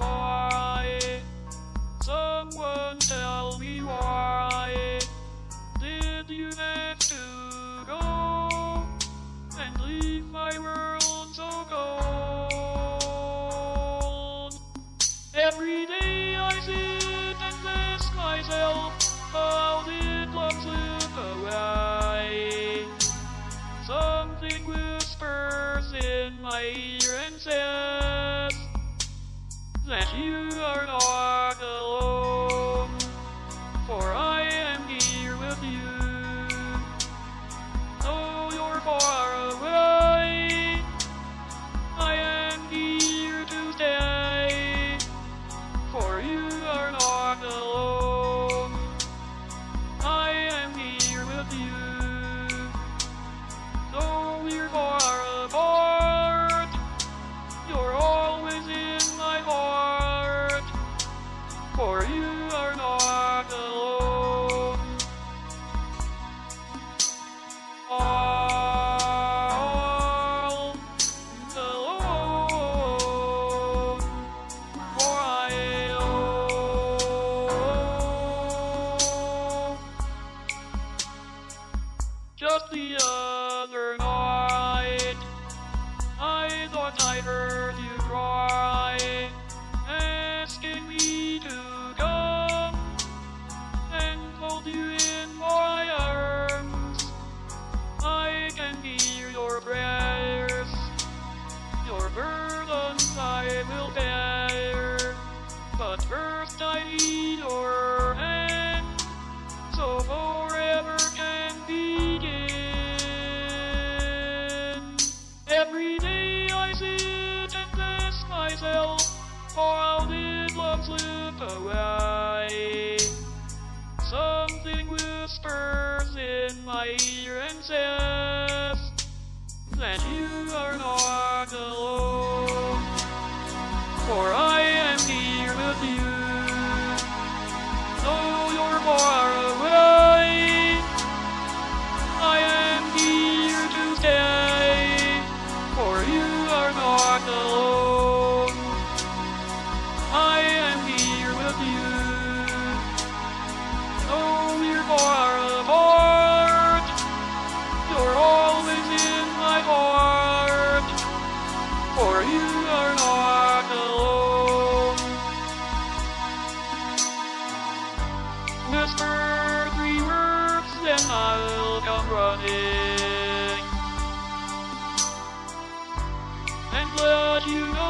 Lord. you. for you are not alone. All alone, for I own just the. other. Will bear. But first I need your hand, so forever can begin. Every day I sit and ask myself, how did love slip away? Something whispers in my ear and says that you are not. for us. whisper three words, then I'll come running. And let you know.